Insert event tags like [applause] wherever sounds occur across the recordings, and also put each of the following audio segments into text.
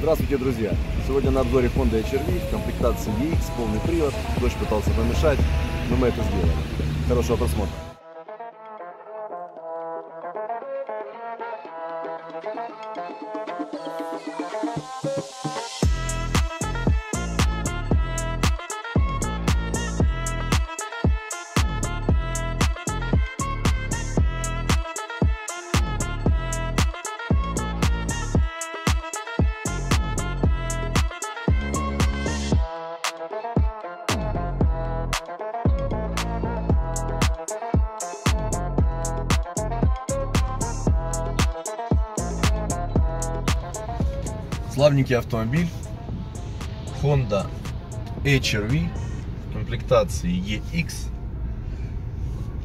Здравствуйте, друзья! Сегодня на обзоре Honda HR-V в комплектации VX, полный привод. Дождь пытался помешать, но мы это сделали. Хорошего просмотра! Славненький автомобиль Honda HR-V комплектации EX.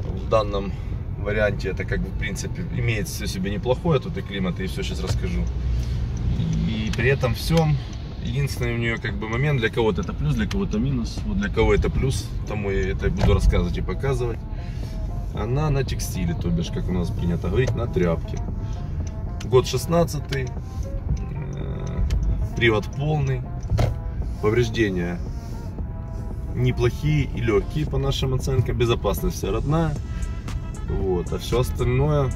В данном варианте это как бы в принципе имеет все себе неплохое, тут и климат, и все сейчас расскажу. И при этом всем единственный у нее как бы момент, для кого-то это плюс, для кого-то минус, вот для кого это плюс, тому я это буду рассказывать и показывать. Она на текстиле, то бишь, как у нас принято говорить, на тряпке. Год 16 Привод полный. Повреждения неплохие и легкие по нашим оценкам. Безопасность вся родная. Вот. А все остальное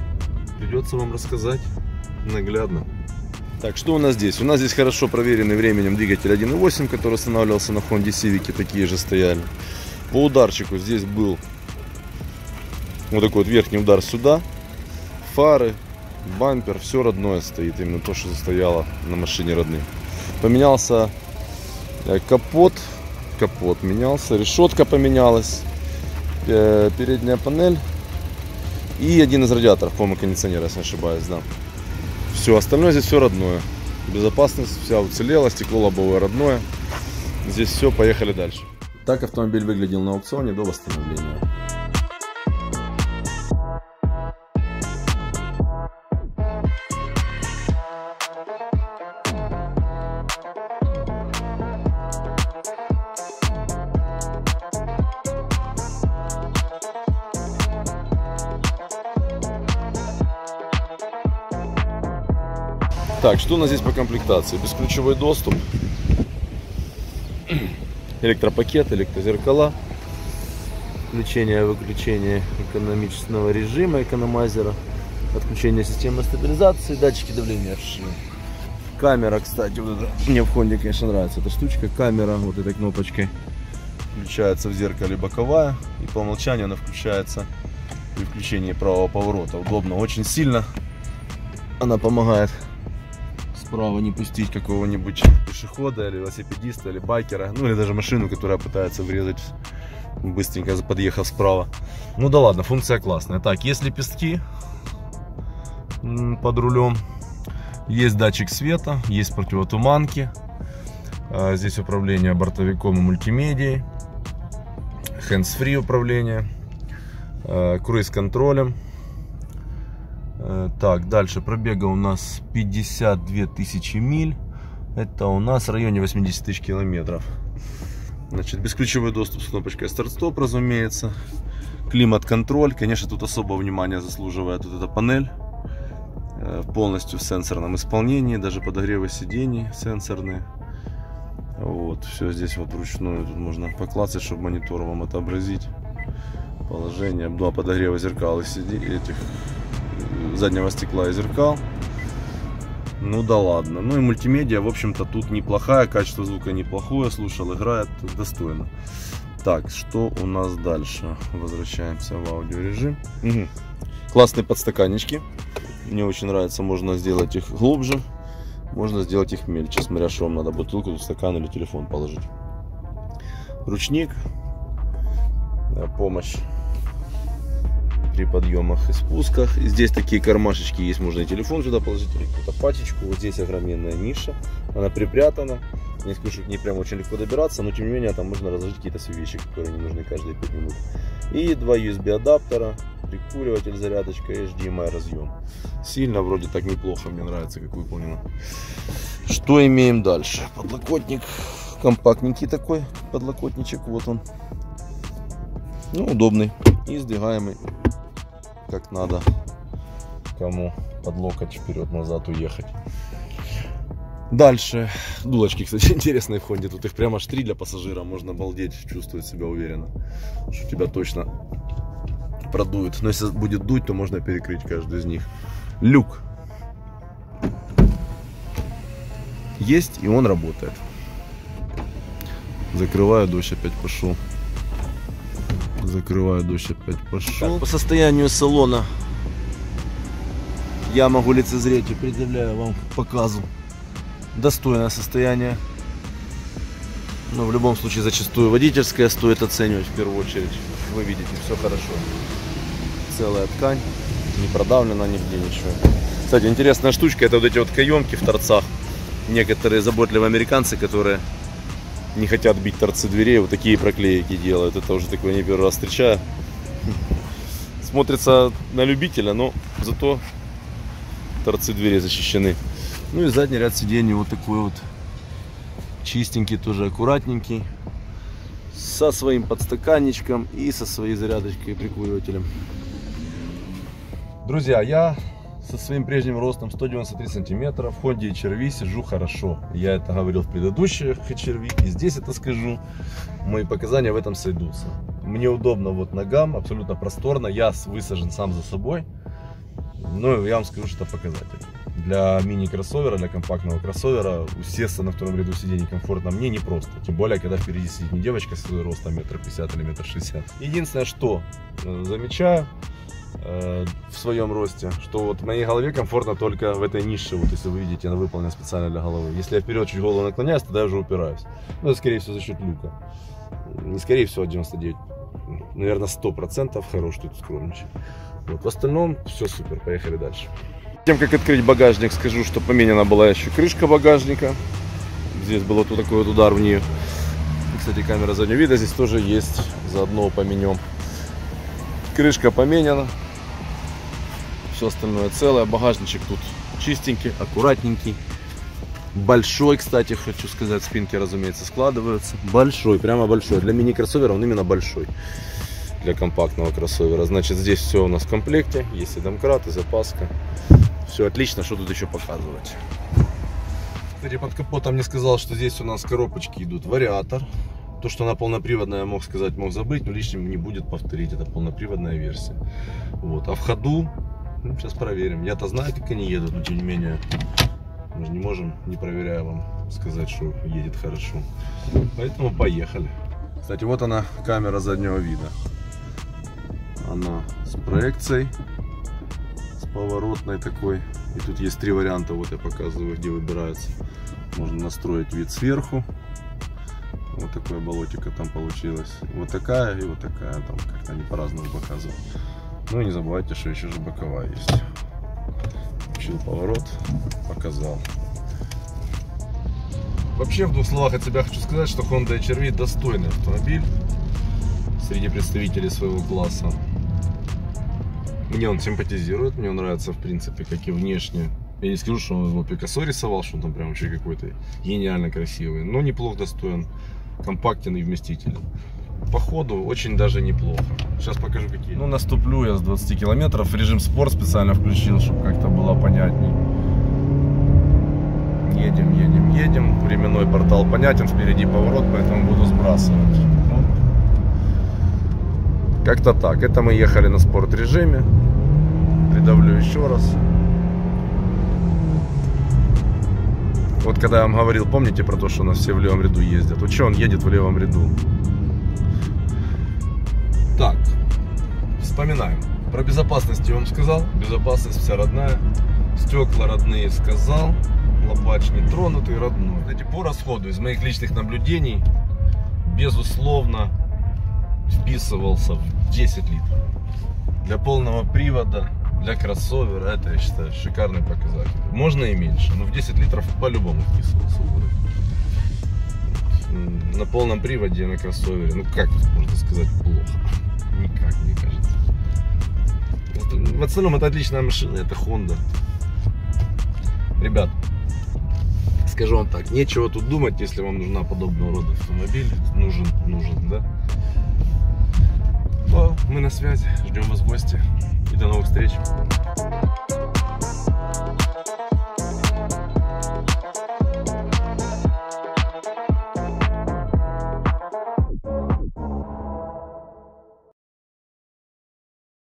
придется вам рассказать наглядно. Так, что у нас здесь? У нас здесь хорошо проверенный временем двигатель 1.8, который устанавливался на Honda Civic, такие же стояли. По ударчику здесь был вот такой вот верхний удар сюда. Фары, бампер, все родное стоит, именно то, что стояло на машине родным. Поменялся э, капот, капот менялся, решетка поменялась, э, передняя панель и один из радиаторов, по-моему, кондиционера, если не ошибаюсь, да. Все, остальное здесь все родное. Безопасность вся уцелела, стекло лобовое родное. Здесь все, поехали дальше. Так автомобиль выглядел на аукционе до восстановления. Так, что у нас здесь по комплектации? Бесключевой доступ, электропакет, электрозеркала, включение выключение экономического режима, экономайзера, отключение системы стабилизации, датчики давления в шины. Камера, кстати, вот это, мне в Хонде, конечно, нравится эта штучка. Камера вот этой кнопочкой включается в зеркале боковая. И по умолчанию она включается при включении правого поворота. Удобно, очень сильно. Она помогает справа не пустить какого-нибудь пешехода или велосипедиста или байкера, ну или даже машину, которая пытается врезать быстренько подъехав справа. Ну да ладно, функция классная. Так, есть лепестки под рулем, есть датчик света, есть противотуманки, а, здесь управление бортовиком и мультимедией, hands-free управление, а, круиз-контролем, так, дальше пробега у нас 52 тысячи миль. Это у нас в районе 80 тысяч километров. Значит, бесключевой доступ с кнопочкой старт-стоп, разумеется. Климат-контроль. Конечно, тут особого внимания заслуживает вот эта панель. Э, полностью в сенсорном исполнении. Даже подогревы сидений сенсорные. Вот, все здесь вот вручную. Тут можно поклацать, чтобы монитор вам отобразить. Положение. Два подогрева зеркал и сидений этих заднего стекла и зеркал. Ну да ладно. Ну и мультимедиа, в общем-то, тут неплохая, качество звука неплохое, слушал, играет достойно. Так, что у нас дальше? Возвращаемся в аудиорежим. Угу. Классные подстаканнички. Мне очень нравится, можно сделать их глубже, можно сделать их мельче, смотря что вам надо, бутылку, стакан или телефон положить. Ручник, помощь при подъемах и спусках. Здесь такие кармашечки есть, можно и телефон сюда положить, или какую-то пачечку. Вот здесь огроменная ниша, она припрятана. Не скажу, ней прям очень легко добираться, но тем не менее там можно разложить какие-то свои вещи, которые не нужны каждые 5 минут. И два USB адаптера, прикуриватель, зарядочка HDMI разъем. Сильно вроде так неплохо, мне нравится, как выполнено. Что имеем дальше? Подлокотник компактненький такой подлокотничек, вот он. Ну, удобный и сдвигаемый как надо кому под локоть вперед-назад уехать. Дальше. Дулочки, кстати, [laughs] интересные в Хонде. Тут их прямо аж три для пассажира. Можно обалдеть, чувствовать себя уверенно. Что тебя точно продует. Но если будет дуть, то можно перекрыть каждый из них. Люк. Есть, и он работает. Закрываю, дождь опять пошел. Закрываю, дождь опять пошел. Так, по состоянию салона я могу лицезреть и предъявляю вам показу достойное состояние. Но в любом случае зачастую водительское стоит оценивать в первую очередь. Вы видите, все хорошо. Целая ткань, не продавлена нигде ничего. Кстати, интересная штучка, это вот эти вот каемки в торцах. Некоторые заботливые американцы, которые не хотят бить торцы дверей, вот такие проклейки делают. Это уже такое не первый раз встречаю. Смотрится на любителя, но зато торцы двери защищены. Ну и задний ряд сидений вот такой вот чистенький, тоже аккуратненький. Со своим подстаканничком и со своей зарядочкой и прикуривателем. Друзья, я со своим прежним ростом 193 сантиметра в Honda HRV сижу хорошо. Я это говорил в предыдущих HRV и здесь это скажу. Мои показания в этом сойдутся. Мне удобно вот ногам, абсолютно просторно. Я высажен сам за собой. Ну, я вам скажу, что это показатель. Для мини-кроссовера, для компактного кроссовера, усесться на втором ряду сидений комфортно мне не просто. Тем более, когда впереди сидит не девочка с ростом метр пятьдесят или метр шестьдесят. Единственное, что э, замечаю, в своем росте, что вот в моей голове комфортно только в этой нише, вот если вы видите, она выполнена специально для головы. Если я вперед чуть голову наклоняюсь, тогда я уже упираюсь. Ну, это скорее всего за счет люка. Не скорее всего, 99, наверное, 100% хорош тут скромничать. Вот, в остальном все супер, поехали дальше. Тем, как открыть багажник, скажу, что поменена была еще крышка багажника. Здесь был вот такой вот удар в нее. кстати, камера заднего вида здесь тоже есть, заодно поменем. Крышка поменена, все остальное целое. Багажничек тут чистенький, аккуратненький. Большой, кстати, хочу сказать, спинки, разумеется, складываются. Большой, прямо большой. Для мини-кроссовера он именно большой. Для компактного кроссовера. Значит, здесь все у нас в комплекте. Есть и домкрат, и запаска. Все отлично, что тут еще показывать. Кстати, под капотом мне сказал, что здесь у нас коробочки идут вариатор. То, что она полноприводная, мог сказать, мог забыть, но лишним не будет повторить. Это полноприводная версия. Вот. А в ходу ну, сейчас проверим. Я-то знаю, как они едут, но тем не менее мы же не можем, не проверяя вам, сказать, что едет хорошо. Поэтому поехали. Кстати, вот она, камера заднего вида. Она с проекцией, с поворотной такой. И тут есть три варианта, вот я показываю, где выбирается. Можно настроить вид сверху. Вот такое болотика там получилось. Вот такая и вот такая, там как-то они по-разному показывают. Ну и не забывайте, что еще же боковая есть. Включил поворот, показал. Вообще, в двух словах от себя хочу сказать, что Honda HRV достойный автомобиль среди представителей своего класса. Мне он симпатизирует, мне он нравится, в принципе, как и внешне. Я не скажу, что он его Пикассо рисовал, что он там прям вообще какой-то гениально красивый, но неплохо достоин, компактен и вместителен по ходу очень даже неплохо. Сейчас покажу какие. Ну, наступлю я с 20 километров. Режим спорт специально включил, чтобы как-то было понятней. Едем, едем, едем. Временной портал понятен, впереди поворот, поэтому буду сбрасывать. Как-то так. Это мы ехали на спорт режиме. Придавлю еще раз. Вот когда я вам говорил, помните про то, что у нас все в левом ряду ездят? Вот что он едет в левом ряду? Так, вспоминаем. Про безопасность я вам сказал. Безопасность вся родная. Стекла родные сказал. Лобач не тронутый, родной. Кстати, по расходу из моих личных наблюдений, безусловно, вписывался в 10 литров. Для полного привода, для кроссовера, это, я считаю, шикарный показатель. Можно и меньше, но в 10 литров по-любому вписывался. На полном приводе на кроссовере, ну как можно сказать, плохо [laughs] никак, мне кажется. В остальном это отличная машина, это Honda. Ребят, скажу вам так, нечего тут думать, если вам нужна подобного рода автомобиль. Нужен, нужен, да? Мы на связи, ждем вас в гости до новых встреч.